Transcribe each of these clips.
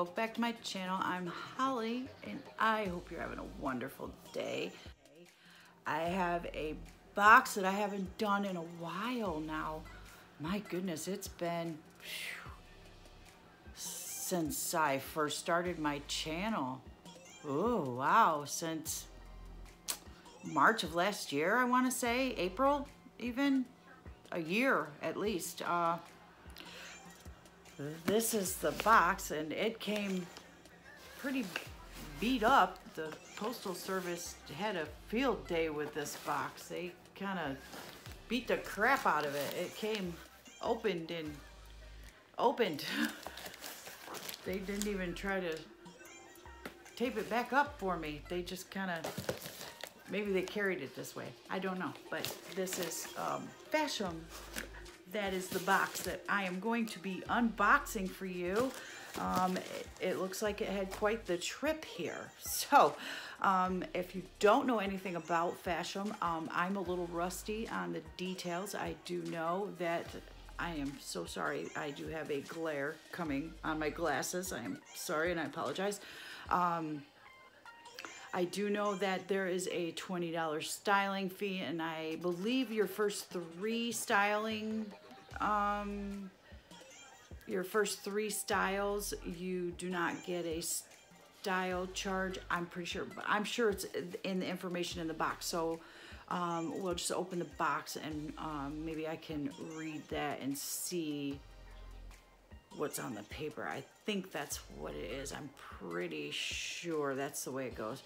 welcome back to my channel. I'm Holly and I hope you're having a wonderful day. I have a box that I haven't done in a while now. My goodness, it's been since I first started my channel. Oh, wow, since March of last year, I want to say, April even, a year at least. Uh, this is the box and it came pretty beat up. The Postal Service had a field day with this box. They kind of beat the crap out of it. It came opened and opened. they didn't even try to tape it back up for me. They just kind of, maybe they carried it this way. I don't know, but this is um, Fashom that is the box that I am going to be unboxing for you. Um, it, it, looks like it had quite the trip here. So um, if you don't know anything about Fashom, um, I'm a little rusty on the details. I do know that I am so sorry. I do have a glare coming on my glasses. I am sorry and I apologize. Um, I do know that there is a $20 styling fee and I believe your first three styling, um, your first three styles, you do not get a style charge. I'm pretty sure, but I'm sure it's in the information in the box. So um, we'll just open the box and um, maybe I can read that and see what's on the paper. I think that's what it is. I'm pretty sure that's the way it goes.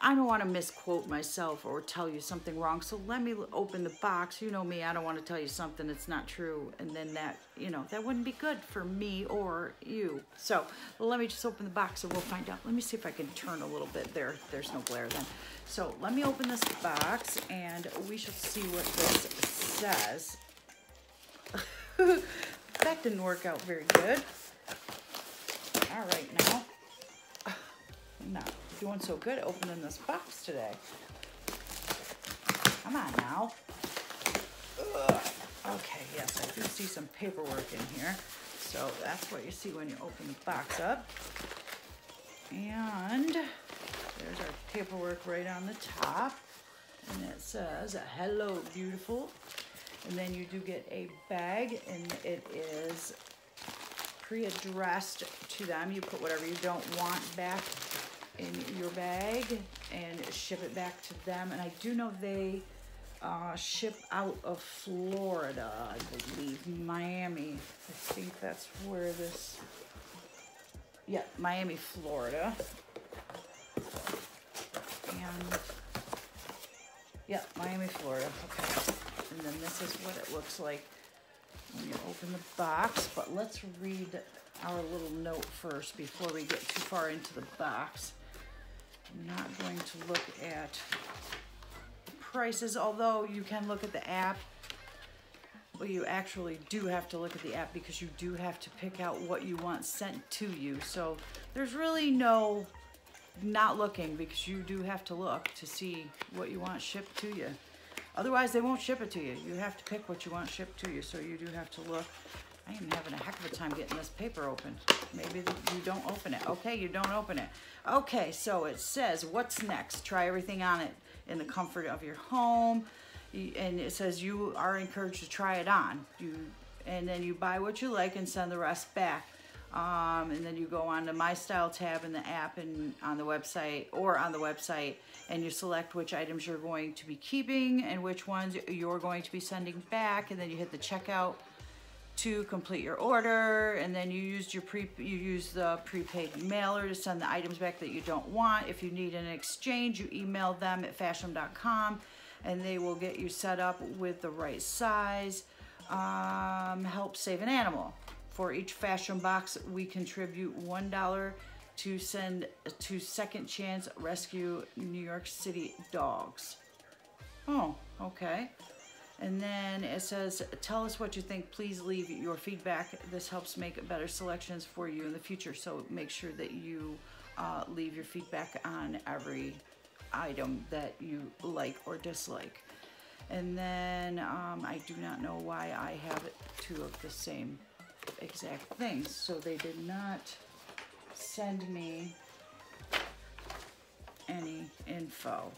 I don't want to misquote myself or tell you something wrong. So let me open the box. You know me, I don't want to tell you something that's not true. And then that, you know, that wouldn't be good for me or you. So let me just open the box and we'll find out. Let me see if I can turn a little bit there. There's no glare then. So let me open this box and we shall see what this says. that didn't work out very good. All right, now. Not doing so good opening this box today. Come on now. Ugh. Okay, yes, I do see some paperwork in here. So that's what you see when you open the box up. And there's our paperwork right on the top. And it says, hello, beautiful. And then you do get a bag and it is pre-addressed to them. You put whatever you don't want back in your bag and ship it back to them. And I do know they uh, ship out of Florida, I believe, Miami. I think that's where this, yeah, Miami, Florida. And, yeah, Miami, Florida, okay. And then this is what it looks like when you open the box, but let's read our little note first before we get too far into the box. I'm not going to look at prices, although you can look at the app. Well, you actually do have to look at the app because you do have to pick out what you want sent to you. So there's really no not looking because you do have to look to see what you want shipped to you. Otherwise, they won't ship it to you. You have to pick what you want shipped to you, so you do have to look. I am having a heck of a time getting this paper open. Maybe you don't open it. Okay, you don't open it. Okay, so it says, what's next? Try everything on it in the comfort of your home. And it says you are encouraged to try it on. You And then you buy what you like and send the rest back. Um, and then you go on the My Style tab in the app and on the website or on the website and you select which items you're going to be keeping and which ones you're going to be sending back and then you hit the checkout to complete your order and then you used your pre you use the prepaid mailer to send the items back that you don't want if you need an exchange you email them at fashom.com and they will get you set up with the right size um, help save an animal for each Fashom box, we contribute $1 to send to Second Chance Rescue New York City Dogs. Oh, okay. And then it says, tell us what you think. Please leave your feedback. This helps make better selections for you in the future. So make sure that you uh, leave your feedback on every item that you like or dislike. And then um, I do not know why I have two of the same exact things. So they did not send me any info.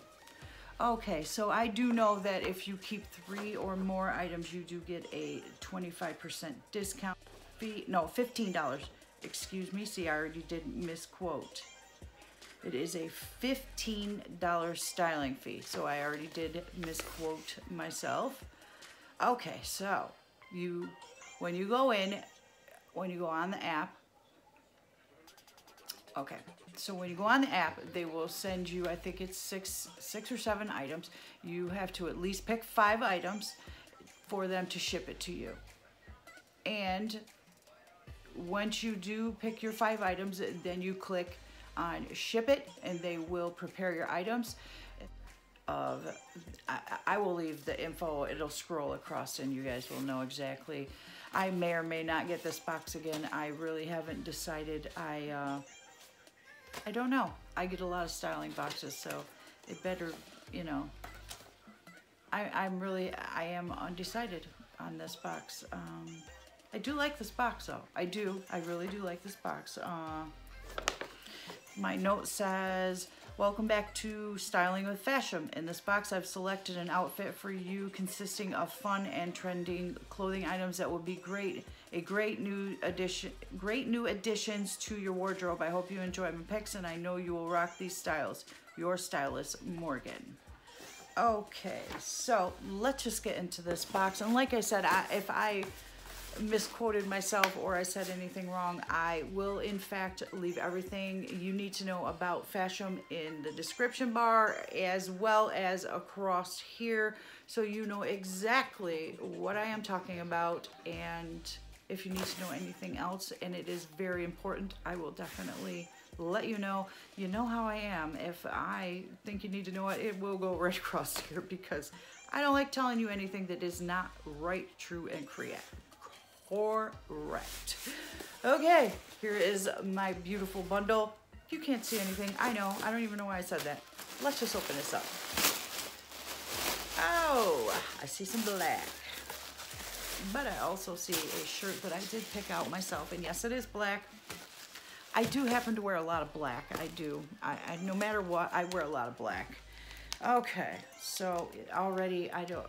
Okay, so I do know that if you keep three or more items, you do get a 25% discount fee. No, $15. Excuse me, see, I already did misquote. It is a $15 styling fee. So I already did misquote myself. Okay, so you, when you go in, when you go on the app, okay, so when you go on the app, they will send you, I think it's six, six or seven items. You have to at least pick five items for them to ship it to you. And once you do pick your five items, then you click on ship it and they will prepare your items of I, I, will leave the info it'll scroll across and you guys will know exactly I may or may not get this box again I really haven't decided I uh, I don't know. I get a lot of styling boxes so it better you know. I, I'm really I am undecided on this box. Um, I do like this box though. I do. I really do like this box. Uh, my note says, welcome back to Styling with Fashom. In this box, I've selected an outfit for you consisting of fun and trending clothing items that will be great, a great new addition, great new additions to your wardrobe. I hope you enjoy my picks and I know you will rock these styles. Your stylist, Morgan. Okay, so let's just get into this box. And like I said, I, if I misquoted myself or I said anything wrong, I will in fact leave everything you need to know about Fashom in the description bar as well as across here so you know exactly what I am talking about and if you need to know anything else and it is very important, I will definitely let you know. You know how I am. If I think you need to know it, it will go right across here because I don't like telling you anything that is not right, true, and correct correct. Okay, here is my beautiful bundle. You can't see anything. I know. I don't even know why I said that. Let's just open this up. Oh, I see some black. But I also see a shirt that I did pick out myself. And yes, it is black. I do happen to wear a lot of black. I do. I, I no matter what, I wear a lot of black. Okay, so already I don't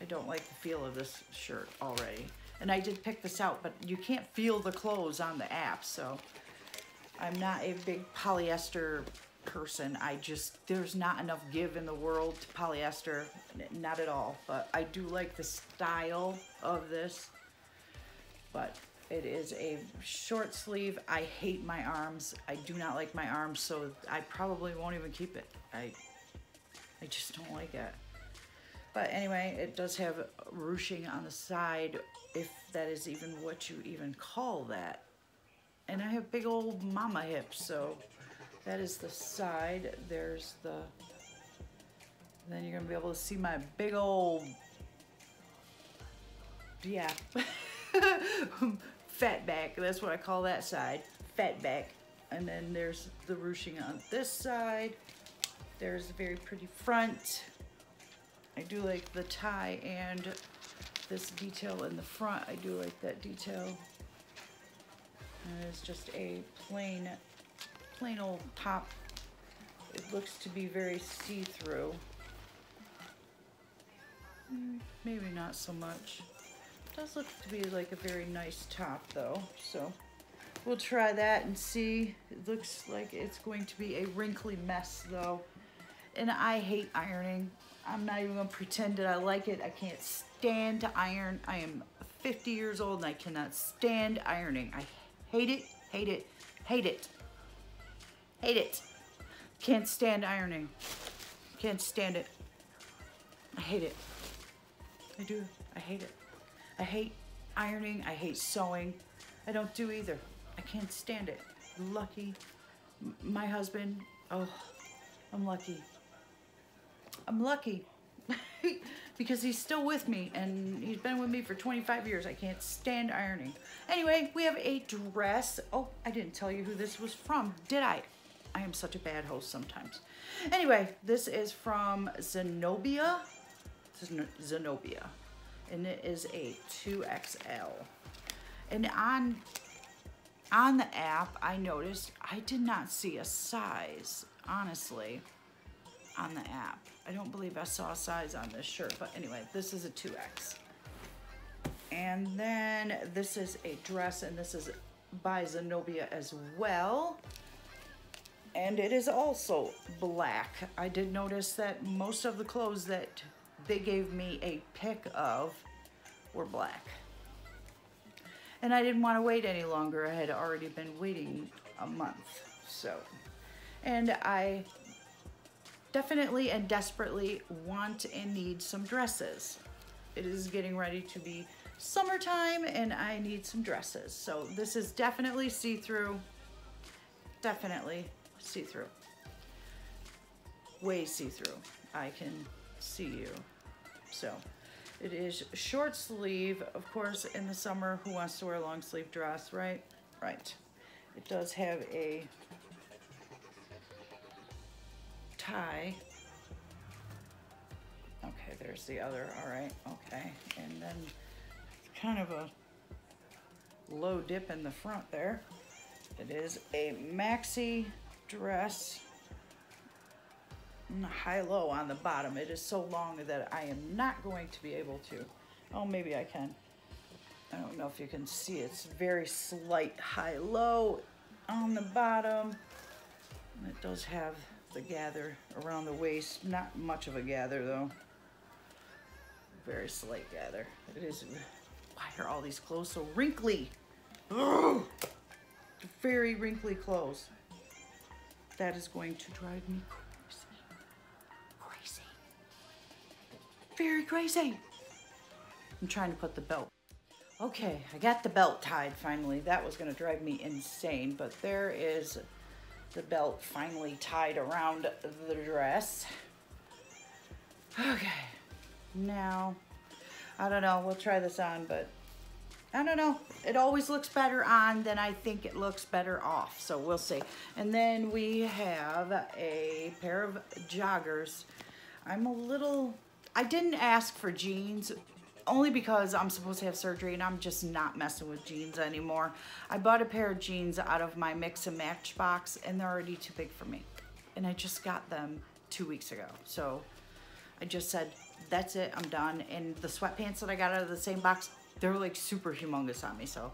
I don't like the feel of this shirt already. And I did pick this out, but you can't feel the clothes on the app, so I'm not a big polyester person. I just, there's not enough give in the world to polyester, not at all. But I do like the style of this, but it is a short sleeve. I hate my arms. I do not like my arms, so I probably won't even keep it. I, I just don't like it. But anyway, it does have ruching on the side, that is even what you even call that. And I have big old mama hips, so that is the side. There's the, then you're gonna be able to see my big old, yeah, fat back. That's what I call that side, fat back. And then there's the ruching on this side. There's a very pretty front. I do like the tie and this detail in the front. I do like that detail. And it's just a plain, plain old top. It looks to be very see-through. Hmm, maybe not so much. It does look to be like a very nice top though, so we'll try that and see. It looks like it's going to be a wrinkly mess though. And I hate ironing. I'm not even gonna pretend that I like it. I can't stand to iron. I am 50 years old and I cannot stand ironing. I hate it, hate it, hate it, hate it. Can't stand ironing. Can't stand it. I hate it. I do, I hate it. I hate ironing, I hate sewing. I don't do either. I can't stand it. Lucky, my husband, oh, I'm lucky. I'm lucky because he's still with me and he's been with me for 25 years. I can't stand ironing. Anyway, we have a dress. Oh, I didn't tell you who this was from, did I? I am such a bad host sometimes. Anyway, this is from Zenobia. This is Zenobia. And it is a 2XL. And on on the app, I noticed I did not see a size, honestly, on the app. I don't believe I saw a size on this shirt, but anyway, this is a 2X. And then this is a dress, and this is by Zenobia as well. And it is also black. I did notice that most of the clothes that they gave me a pick of were black. And I didn't want to wait any longer. I had already been waiting a month. So, and I definitely and desperately want and need some dresses. It is getting ready to be summertime and I need some dresses. So this is definitely see-through. Definitely see-through. Way see-through. I can see you. So it is short sleeve. Of course, in the summer, who wants to wear a long sleeve dress, right? Right. It does have a tie. Okay, there's the other, all right, okay. And then it's kind of a low dip in the front there. It is a maxi dress, mm, high-low on the bottom. It is so long that I am not going to be able to. Oh, maybe I can. I don't know if you can see. It's very slight high-low on the bottom. And it does have the gather around the waist. Not much of a gather though. Very slight gather. It is, why are all these clothes so wrinkly? Ugh! Very wrinkly clothes. That is going to drive me crazy. Crazy. Very crazy. I'm trying to put the belt. Okay, I got the belt tied finally. That was gonna drive me insane, but there is the belt finally tied around the dress. Okay, now, I don't know, we'll try this on, but I don't know. It always looks better on than I think it looks better off, so we'll see. And then we have a pair of joggers. I'm a little, I didn't ask for jeans only because I'm supposed to have surgery and I'm just not messing with jeans anymore. I bought a pair of jeans out of my mix and match box and they're already too big for me. And I just got them two weeks ago. So I just said, that's it, I'm done. And the sweatpants that I got out of the same box, they're like super humongous on me. So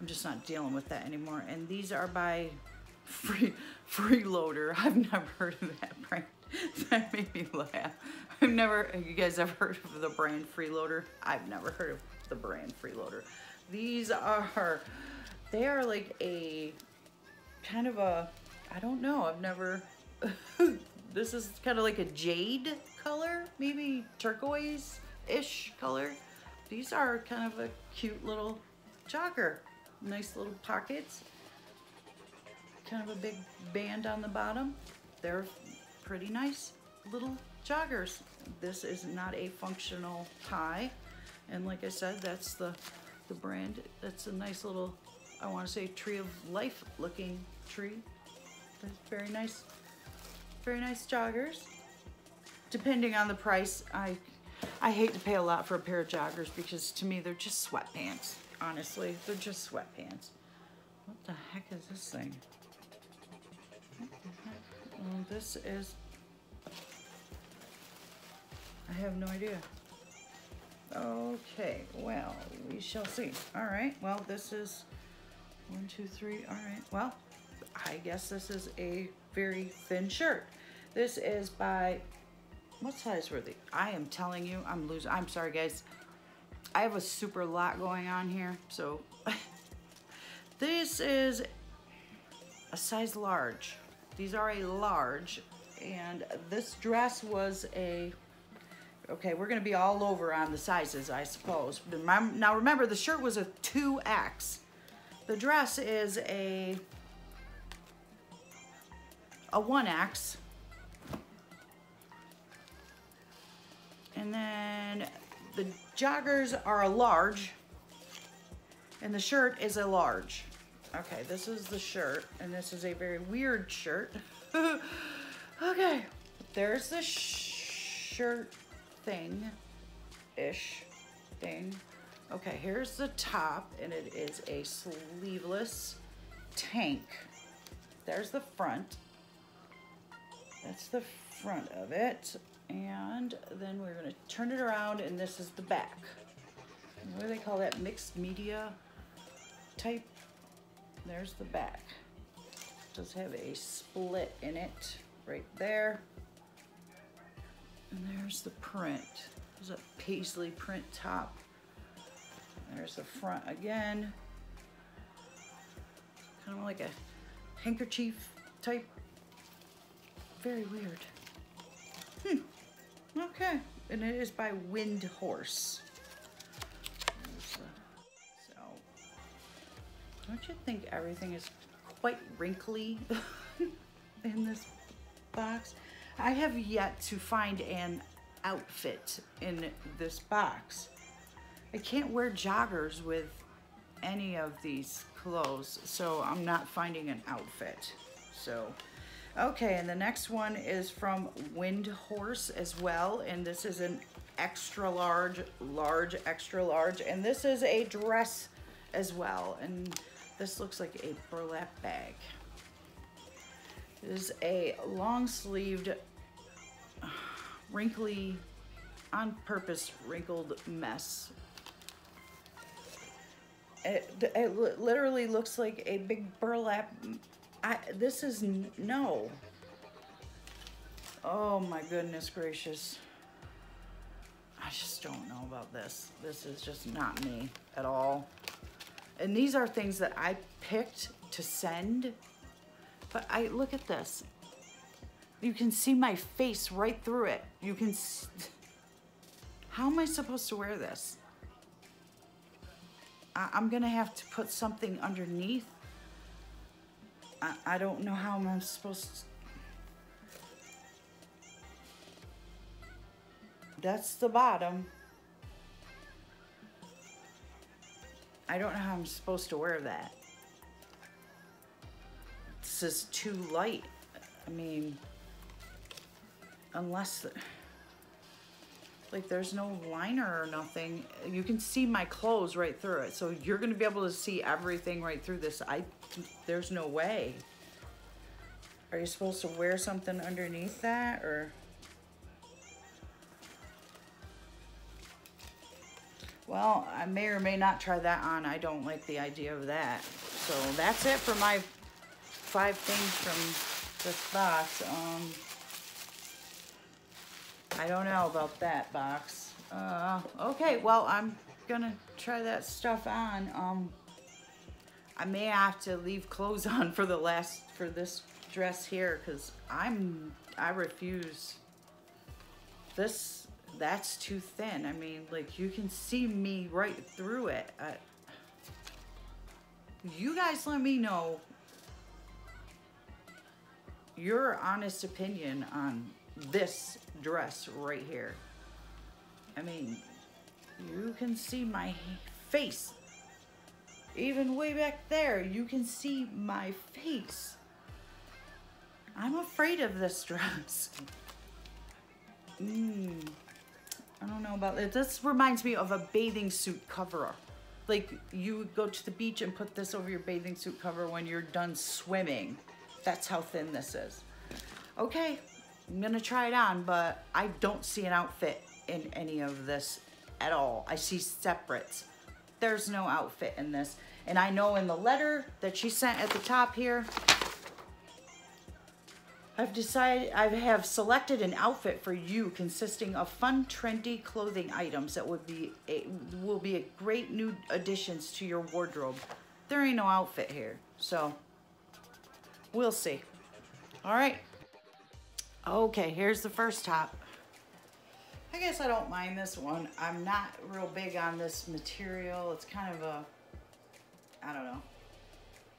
I'm just not dealing with that anymore. And these are by Free Freeloader. I've never heard of that brand. that made me laugh. I've never, you guys ever heard of the brand Freeloader? I've never heard of the brand Freeloader. These are, they are like a, kind of a, I don't know, I've never, this is kind of like a jade color, maybe turquoise-ish color. These are kind of a cute little jogger. Nice little pockets. Kind of a big band on the bottom. They're pretty nice little joggers. This is not a functional tie. And like I said, that's the, the brand. That's a nice little, I want to say tree of life looking tree. That's very nice, very nice joggers. Depending on the price, I, I hate to pay a lot for a pair of joggers because to me they're just sweatpants. Honestly, they're just sweatpants. What the heck is this thing? Well, this is, I have no idea. Okay, well, we shall see. All right, well, this is one, two, three. All right, well, I guess this is a very thin shirt. This is by, what size were they? I am telling you, I'm losing, I'm sorry guys. I have a super lot going on here, so this is a size large. These are a large, and this dress was a, okay, we're gonna be all over on the sizes, I suppose. Now remember, the shirt was a 2X. The dress is a, a 1X. And then the joggers are a large, and the shirt is a large. Okay, this is the shirt, and this is a very weird shirt. okay, there's the shirt thing-ish thing. Okay, here's the top, and it is a sleeveless tank. There's the front. That's the front of it. And then we're gonna turn it around and this is the back. What do they call that? Mixed media type. There's the back. Does have a split in it right there. And there's the print. There's a paisley print top. There's the front again. Kind of like a handkerchief type. Very weird. Hmm. Okay. And it is by Wind Horse. So, don't you think everything is quite wrinkly in this box? I have yet to find an outfit in this box. I can't wear joggers with any of these clothes, so I'm not finding an outfit. So, okay, and the next one is from Wind Horse as well, and this is an extra large, large, extra large, and this is a dress as well, and this looks like a burlap bag. It is a long sleeved, wrinkly, on purpose wrinkled mess. It, it literally looks like a big burlap. I, this is no. Oh my goodness gracious. I just don't know about this. This is just not me at all. And these are things that I picked to send but I look at this. You can see my face right through it. You can. How am I supposed to wear this? I, am gonna have to put something underneath. I, I don't know how I'm supposed to. That's the bottom. I don't know how I'm supposed to wear that is too light. I mean, unless, like there's no liner or nothing. You can see my clothes right through it. So you're gonna be able to see everything right through this. I, there's no way. Are you supposed to wear something underneath that or? Well, I may or may not try that on. I don't like the idea of that. So that's it for my five things from this box. Um, I don't know about that box. Uh, okay, well, I'm gonna try that stuff on. Um, I may have to leave clothes on for the last, for this dress here, because I'm, I refuse. This, that's too thin. I mean, like, you can see me right through it. I, you guys let me know your honest opinion on this dress right here. I mean, you can see my face. Even way back there, you can see my face. I'm afraid of this dress. Hmm. I don't know about it. This reminds me of a bathing suit cover. Like you would go to the beach and put this over your bathing suit cover when you're done swimming. That's how thin this is. Okay, I'm gonna try it on, but I don't see an outfit in any of this at all. I see separates. There's no outfit in this. And I know in the letter that she sent at the top here, I've decided, I have selected an outfit for you consisting of fun, trendy clothing items that would be a, will be a great new additions to your wardrobe. There ain't no outfit here, so We'll see. All right. Okay, here's the first top. I guess I don't mind this one. I'm not real big on this material. It's kind of a, I don't know.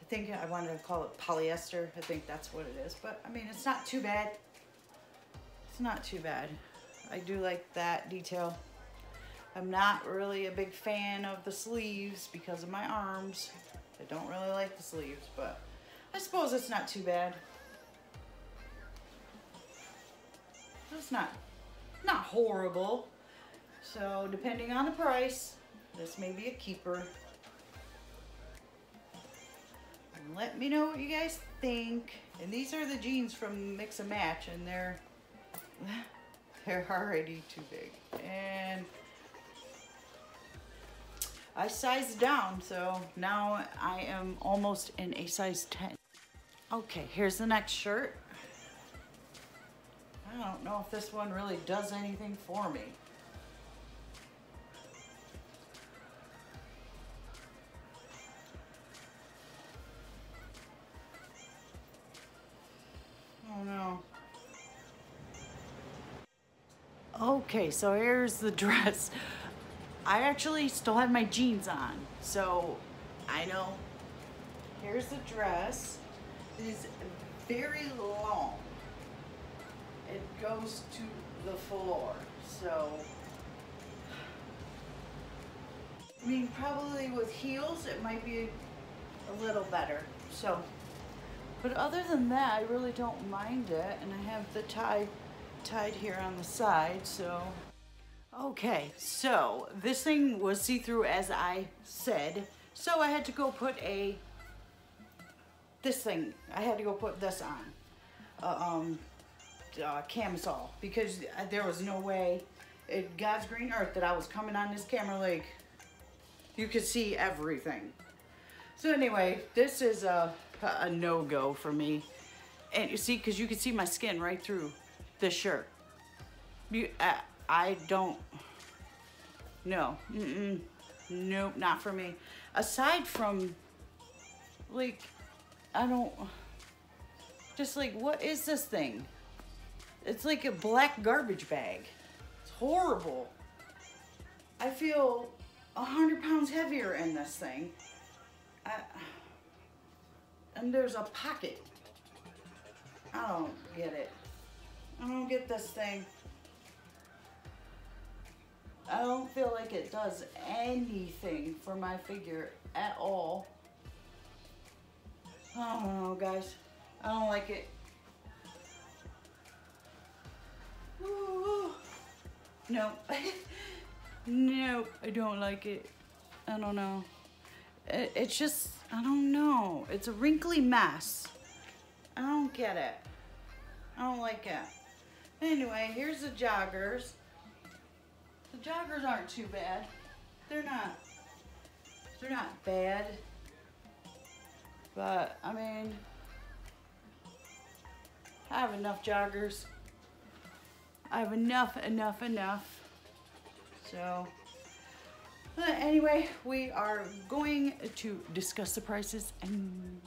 I think I wanted to call it polyester. I think that's what it is. But I mean, it's not too bad. It's not too bad. I do like that detail. I'm not really a big fan of the sleeves because of my arms. I don't really like the sleeves, but I suppose it's not too bad. It's not, not horrible. So depending on the price, this may be a keeper. And let me know what you guys think. And these are the jeans from Mix and Match, and they're they're already too big. And I sized down, so now I am almost in a size 10. Okay, here's the next shirt. I don't know if this one really does anything for me. Oh no. Okay, so here's the dress. I actually still have my jeans on, so I know. Here's the dress. Is very long. It goes to the floor, so. I mean, probably with heels, it might be a little better. So, but other than that, I really don't mind it. And I have the tie tied here on the side, so. Okay, so this thing was see-through as I said. So I had to go put a, this thing, I had to go put this on. Uh, um, uh, camisole because there was no way at God's green earth that I was coming on this camera like you could see everything. So anyway, this is a, a no-go for me. And you see, because you can see my skin right through this shirt. You, I, I don't, no, mm-mm, nope, not for me. Aside from, like, I don't, just like, what is this thing? It's like a black garbage bag. It's horrible. I feel a hundred pounds heavier in this thing. I, and there's a pocket. I don't get it. I don't get this thing. I don't feel like it does anything for my figure at all. I don't know, guys. I don't like it. Ooh. No. no, I don't like it. I don't know. It, it's just, I don't know. It's a wrinkly mess. I don't get it. I don't like it. Anyway, here's the joggers. The joggers aren't too bad. They're not, they're not bad. But, I mean, I have enough joggers. I have enough, enough, enough. So, anyway, we are going to discuss the prices and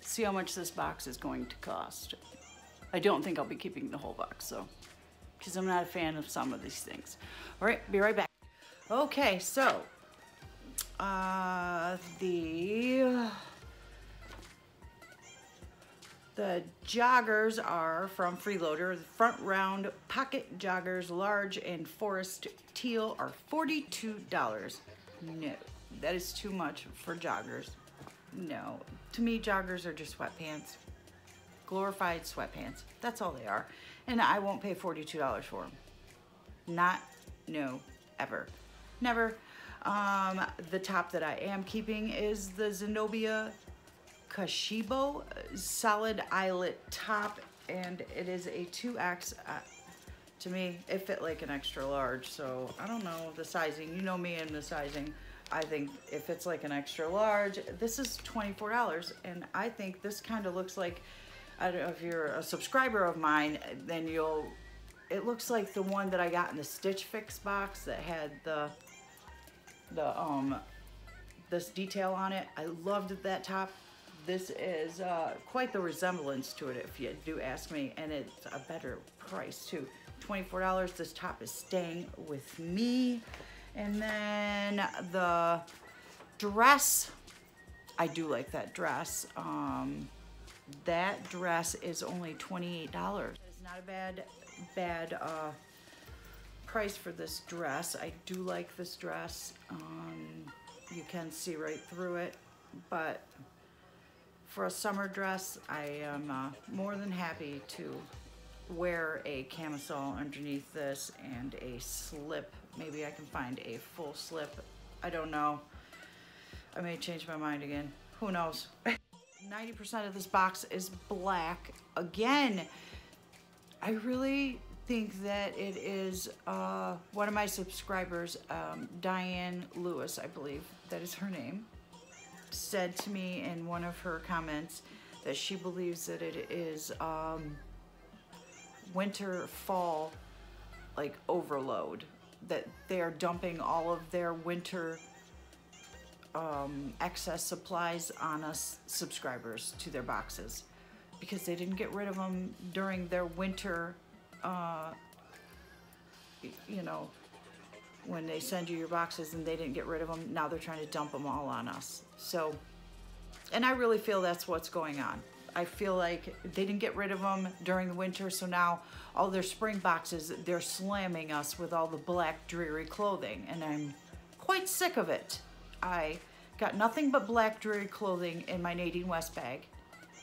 see how much this box is going to cost. I don't think I'll be keeping the whole box, so, because I'm not a fan of some of these things. All right, be right back. Okay, so, uh, the the joggers are from Freeloader. The front round pocket joggers, large and forest teal are $42. No, that is too much for joggers. No, to me joggers are just sweatpants. Glorified sweatpants. That's all they are. And I won't pay $42 for them. Not, no, ever. Never. Um, the top that I am keeping is the Zenobia Kashibo solid eyelet top and it is a 2X. Uh, to me, it fit like an extra large, so I don't know the sizing. You know me and the sizing. I think if it's like an extra large, this is $24, and I think this kind of looks like, I don't know if you're a subscriber of mine, then you'll, it looks like the one that I got in the Stitch Fix box that had the, the, um, this detail on it. I loved that top this is uh, quite the resemblance to it if you do ask me and it's a better price too. $24 this top is staying with me. And then the dress I do like that dress. Um, that dress is only $28 it's not a bad bad uh, price for this dress. I do like this dress. Um, you can see right through it but for a summer dress, I am uh, more than happy to wear a camisole underneath this and a slip. Maybe I can find a full slip. I don't know. I may change my mind again. Who knows? 90% of this box is black. Again, I really think that it is uh, one of my subscribers, um, Diane Lewis, I believe that is her name, said to me in one of her comments that she believes that it is um, winter fall like overload that they are dumping all of their winter um, excess supplies on us subscribers to their boxes because they didn't get rid of them during their winter, uh, you know, when they send you your boxes and they didn't get rid of them. Now they're trying to dump them all on us. So, and I really feel that's what's going on. I feel like they didn't get rid of them during the winter, so now all their spring boxes, they're slamming us with all the black dreary clothing, and I'm quite sick of it. I got nothing but black dreary clothing in my Nadine West bag.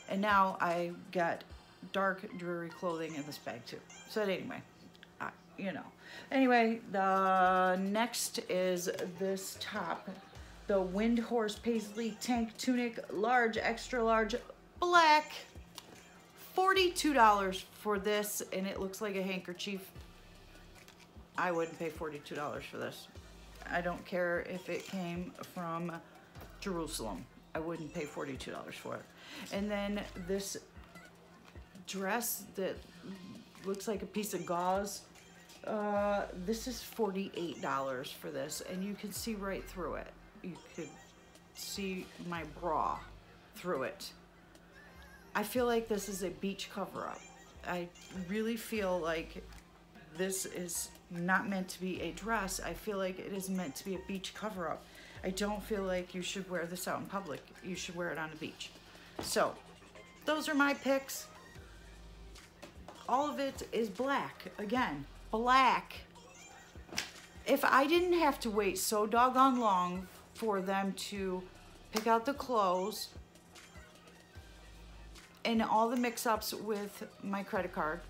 And now I got dark dreary clothing in this bag too. So anyway, you know. Anyway, the next is this top. The Windhorse Paisley Tank Tunic Large, Extra Large, Black. $42 for this, and it looks like a handkerchief. I wouldn't pay $42 for this. I don't care if it came from Jerusalem. I wouldn't pay $42 for it. And then this dress that looks like a piece of gauze, uh, this is $48 for this. And you can see right through it. You could see my bra through it. I feel like this is a beach cover-up. I really feel like this is not meant to be a dress. I feel like it is meant to be a beach cover-up. I don't feel like you should wear this out in public. You should wear it on the beach. So, those are my picks. All of it is black. Again, black. If I didn't have to wait so doggone long for them to pick out the clothes and all the mix-ups with my credit card,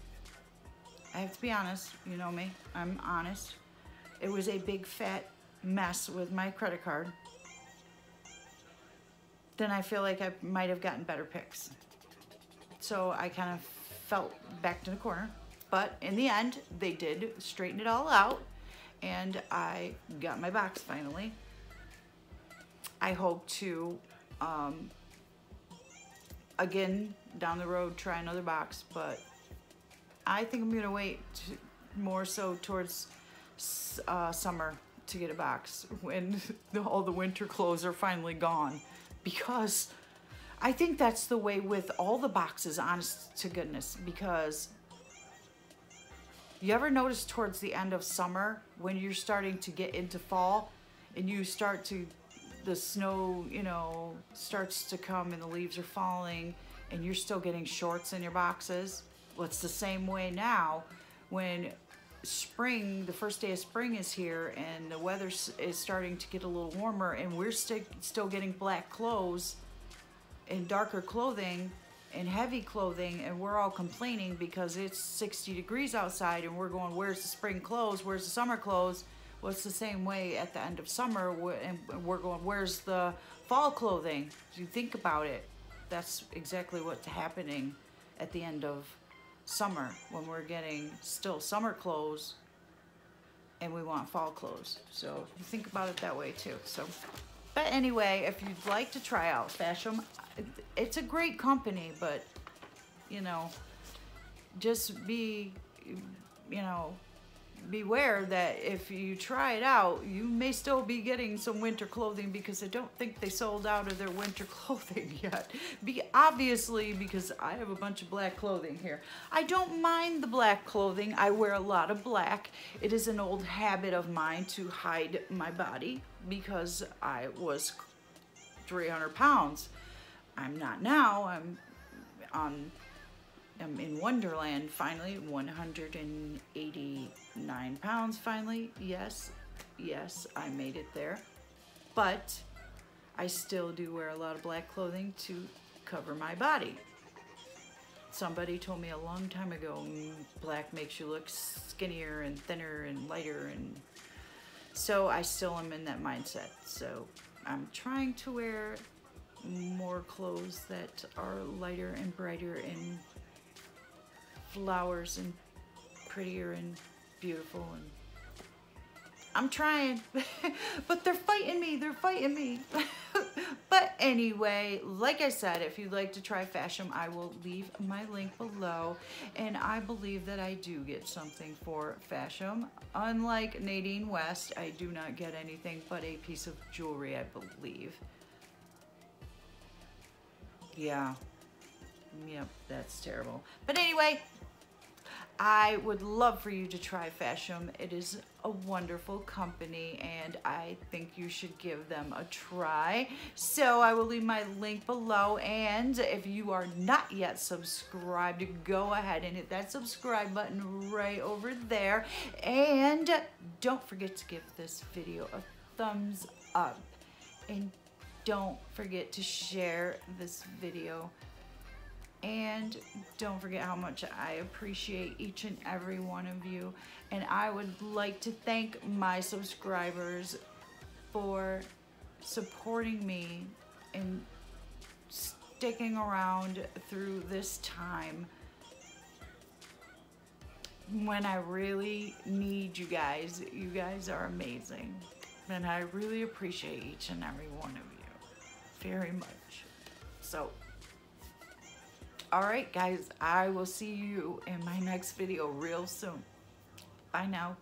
I have to be honest, you know me, I'm honest. It was a big fat mess with my credit card. Then I feel like I might have gotten better picks. So I kind of felt backed in a corner. But in the end, they did straighten it all out and I got my box finally. I hope to, um, again, down the road, try another box, but I think I'm gonna wait to, more so towards uh, summer to get a box when the, all the winter clothes are finally gone because I think that's the way with all the boxes, honest to goodness, because you ever notice towards the end of summer when you're starting to get into fall and you start to, the snow, you know, starts to come and the leaves are falling and you're still getting shorts in your boxes? Well, it's the same way now when spring, the first day of spring is here and the weather is starting to get a little warmer and we're st still getting black clothes and darker clothing and heavy clothing and we're all complaining because it's 60 degrees outside and we're going, where's the spring clothes? Where's the summer clothes? Well, it's the same way at the end of summer and we're going, where's the fall clothing? If you think about it, that's exactly what's happening at the end of summer when we're getting still summer clothes and we want fall clothes. So think about it that way too. So, but anyway, if you'd like to try out Fashom, it's a great company, but you know, just be, you know, beware that if you try it out, you may still be getting some winter clothing because I don't think they sold out of their winter clothing yet. Be obviously because I have a bunch of black clothing here. I don't mind the black clothing. I wear a lot of black. It is an old habit of mine to hide my body because I was 300 pounds. I'm not now. I'm on I'm in Onderland finally, 189 pounds finally. Yes, yes, I made it there. But I still do wear a lot of black clothing to cover my body. Somebody told me a long time ago, mm, black makes you look skinnier and thinner and lighter and so I still am in that mindset. So I'm trying to wear more clothes that are lighter and brighter and flowers and prettier and beautiful and I'm trying, but they're fighting me. They're fighting me. but anyway, like I said, if you'd like to try Fashom, I will leave my link below. And I believe that I do get something for Fashom. Unlike Nadine West, I do not get anything but a piece of jewelry, I believe. Yeah. Yep, that's terrible. But anyway, I would love for you to try Fashom. It is a wonderful company and I think you should give them a try. So I will leave my link below and if you are not yet subscribed, go ahead and hit that subscribe button right over there. And don't forget to give this video a thumbs up. And don't forget to share this video and don't forget how much I appreciate each and every one of you. And I would like to thank my subscribers for supporting me and sticking around through this time when I really need you guys. You guys are amazing. And I really appreciate each and every one of you very much. So, all right, guys, I will see you in my next video real soon. Bye now.